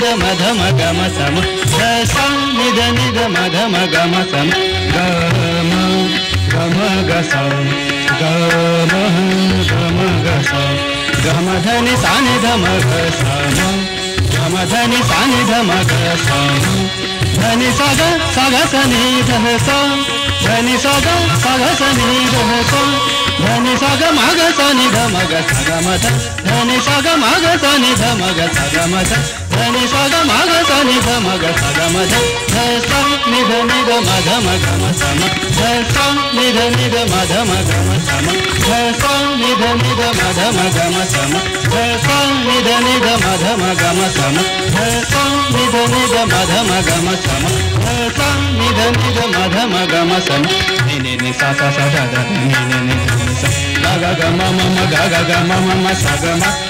నిధ నిధ మధ మగమ సమ ధ సా నిధ నిధ మధ మగమ సమ గమ గమ గస గమ గమ గస గమ ధని సాని ధమ గస గమ ధని సాని ధమ గస ధని సగ సగ సని ధ స ధని సగ సగ సని ధ స ధని సగ మగ సని ధ మగ సగ మధ ధని సగ మగ సని ధ మగ సగ మధ ధని సగ మగ సని ధ మగ సగ మధ ధ స నిధ నిధ మధ మగ మ సమ ధ స నిధ నిధ మధ మగ మ సమ ధ స నిధ నిధ మధ మగ మ సమ ధ స నిధ నిధ మధ మగ మ సమ ధ స నిధ నిధ మధ మగ మ సమ ధ స నిధ నిధ మధ మగ మ సమ ని ని ని స స స ద ద ని ని ని ని స గ గ గ మ మ మ గ గ గ మ మ మ స గ మ ని ని ని స స స ద ద ని ని ని ని స గ గ గ మ మ మ గ గ గ మ మ మ స గ మ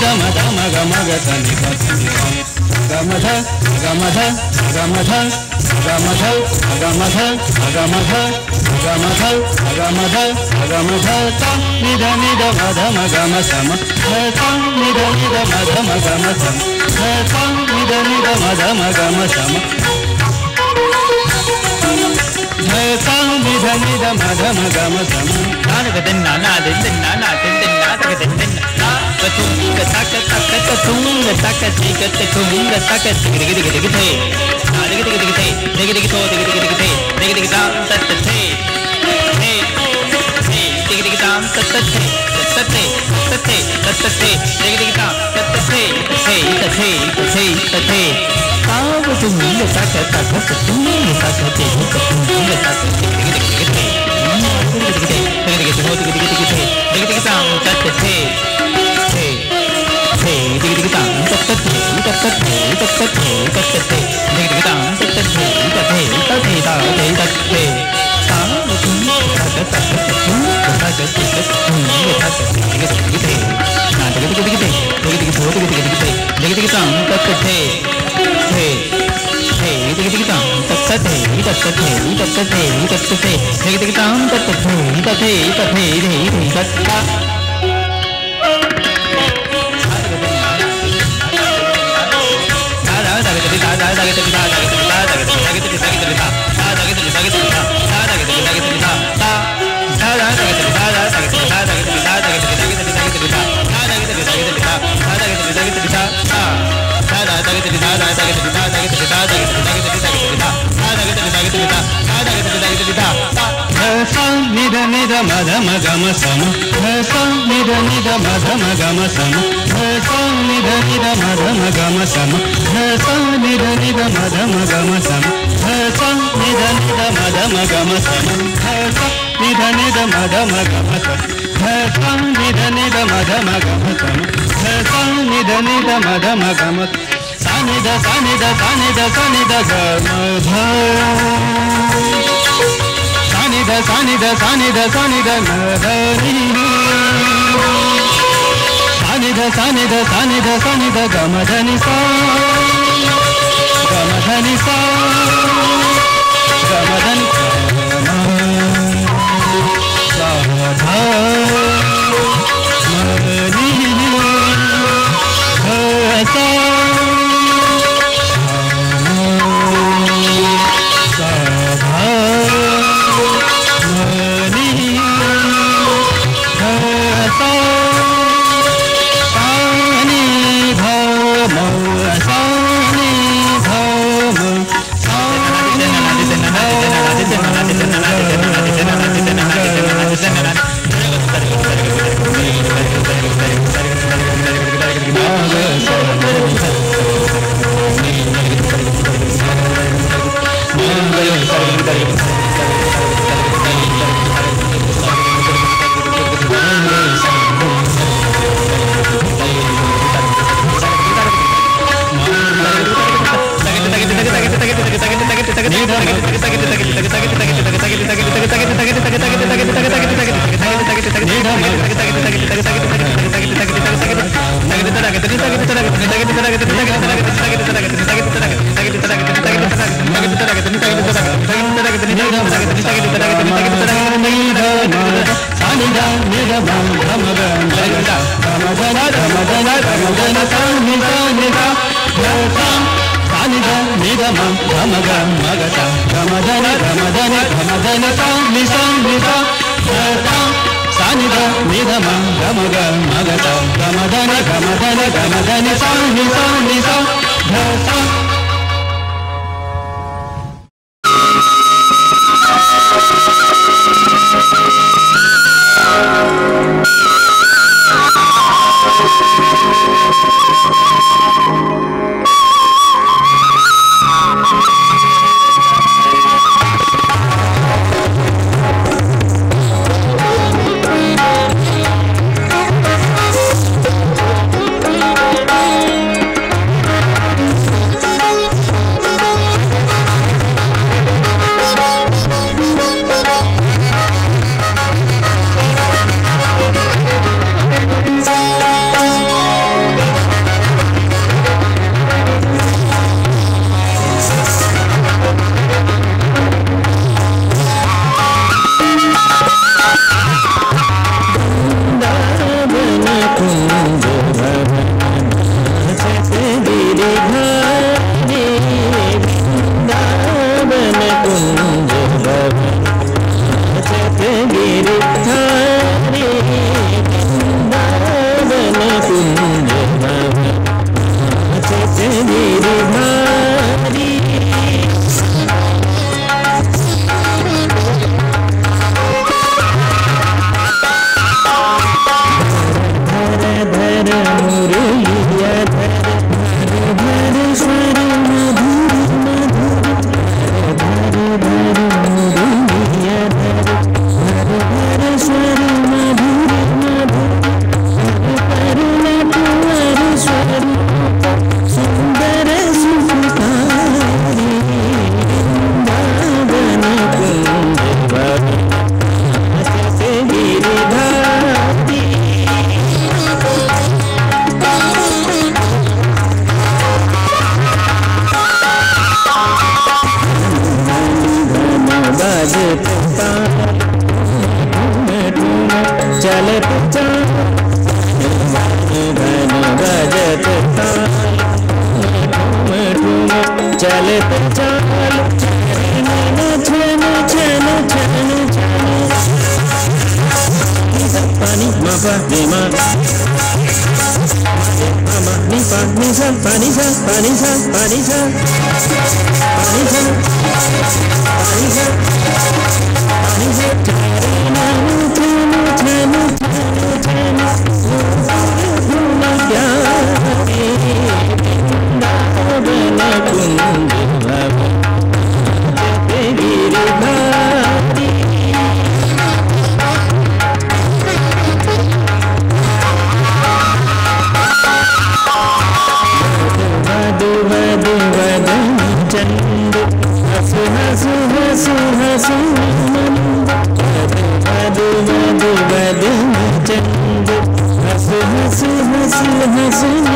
ध मध मग मग ध नि ध नि ध ग मध ग मध ग मध ग मध ग मध ग मध ग मध ग मध ग मध त नि ध नि ध ग ध म ग म स म ध त नि ध नि ध ग ध म ग म स म ध त नि ध नि ध ग ध म ग म स म ध त नि ध नि ध ग ध म तुम diggy diggy. Hey. 되겠다 따뜻해 이따뜻해 이따뜻해 이따뜻해 되게 되겠다 따뜻해 이따뜻해 이따뜻해 이래 이따뜻해 Ah! నిద నిద మద మగమ సమ ధస నిద నిద మద మగమ సమ ధస నిద నిద మద మగమ సమ ధస నిద నిద మద మగమ సమ ధస నిద నిద మద మగమ సమ ధస నిద నిద మద మగమ సమ ధస నిద నిద మద మగమ సమ ధస నిద నిద మద మగమ దని ద దని ద దని ద దని ద గ మ దని ద దని ద దని ద దని ద న ద ని దని ద దని ద దని ద దని ద గ మ ధని సా గ మ ధని సా नि मा hasn't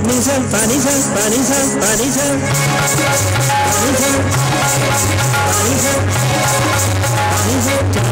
ni sa pa ni sa pa ni sa pa ni sa pa ni sa pa ni sa pa ni sa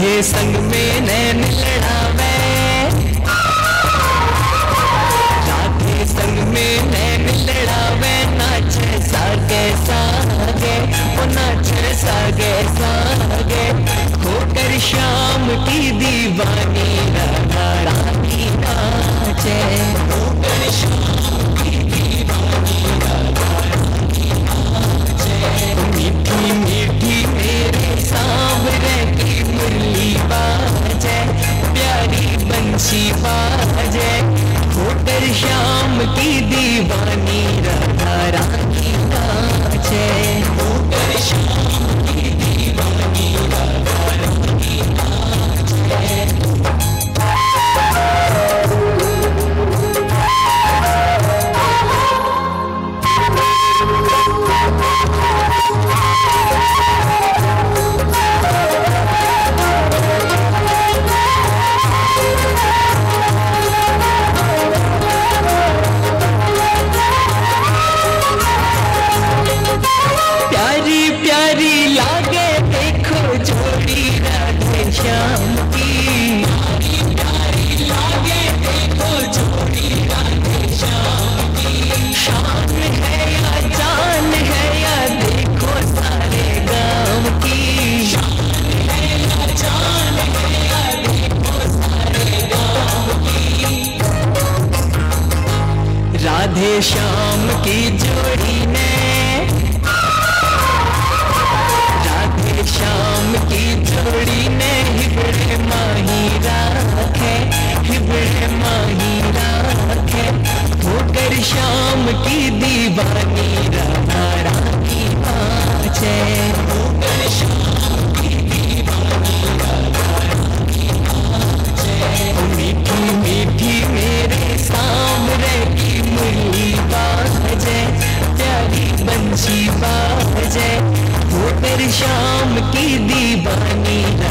थे संग में नैन लड़ावे जाते संग में नैन लड़ावे नाच सागे सागे वो नाच सागे सागे। होकर शाम की दीवानी, राधा रानी नाचे। खुशी बाजे उतर शाम की दीवानी रात शाम की दीवानी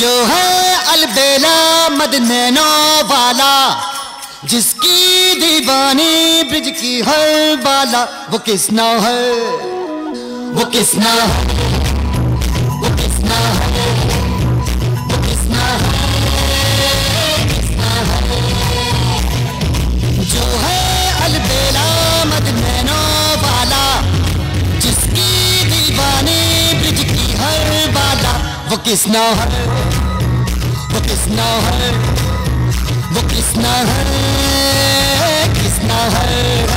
जो है अलबेला मदनैनो वाला, जिसकी दीवानी ब्रिज की हर बाला। वो किसना है? वो किसना है? वो किसना है? वो किसना है किसना है? जो है अलबेला मदनैनो वाला, जिसकी दीवानी ब्रिज की हर बाला। वो किसना है? कृष्णा है? वो कृष्णा है? कृष्णा है?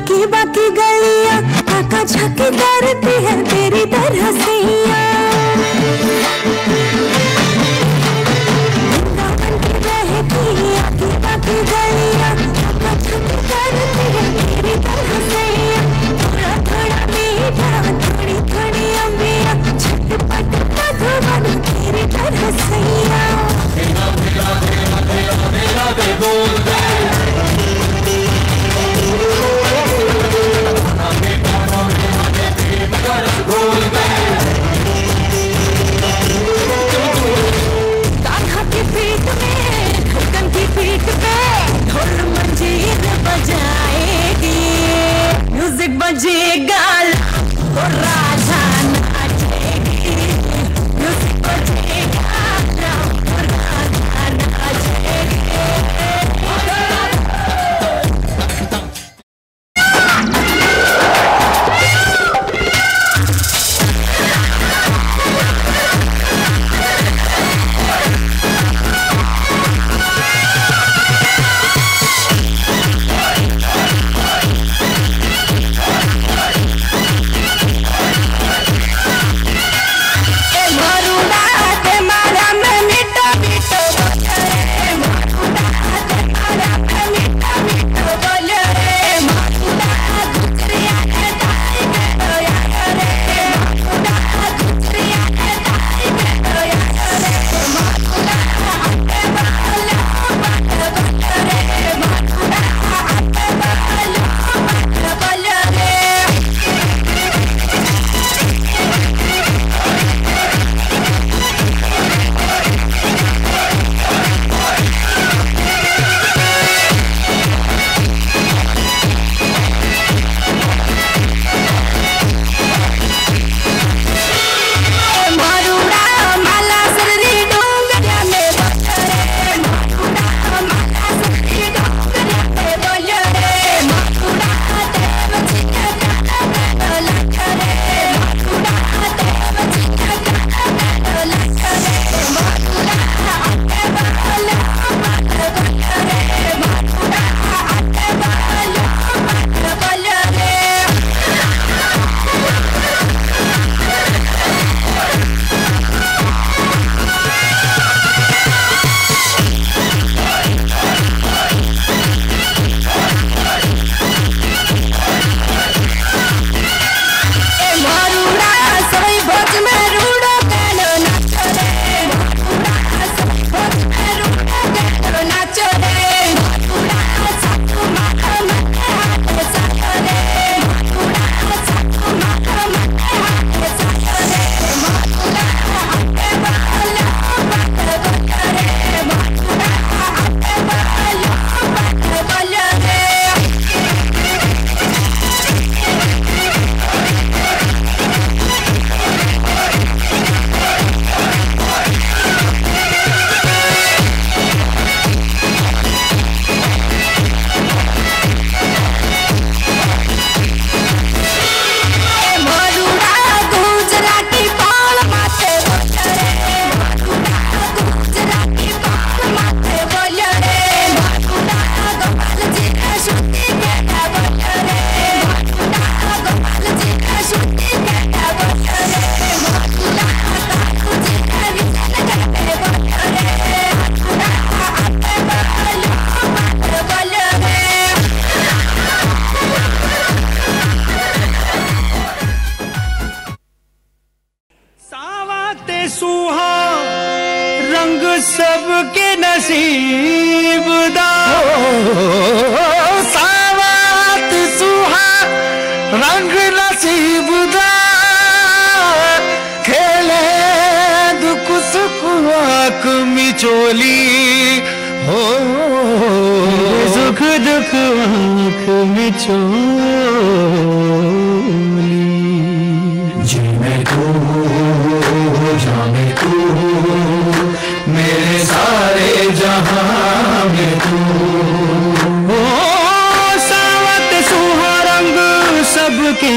बाकी बाकी गलियाँ आका झक करती है तेरी तरह से। सबके नसीब दा। सावात सुहा रंग नसीब दा। खेले दुख सुख आक मिचोली। हो। सुख दुख आक मिचोली।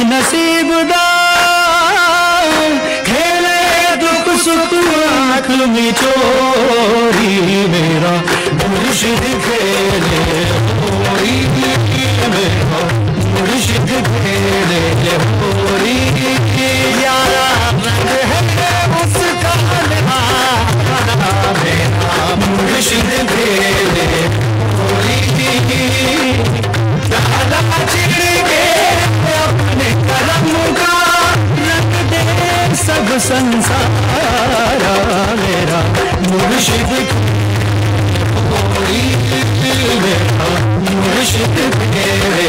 नसीबदार, खेले दुख सुख आँख मिचोरी मेरा मुर्शिद खेले, होरी मेरा मेरा मुर्शिद खेले, होरी दादा अपने करम मेरा मुर्शिद पूरी मेरा मुर्शिद मेरे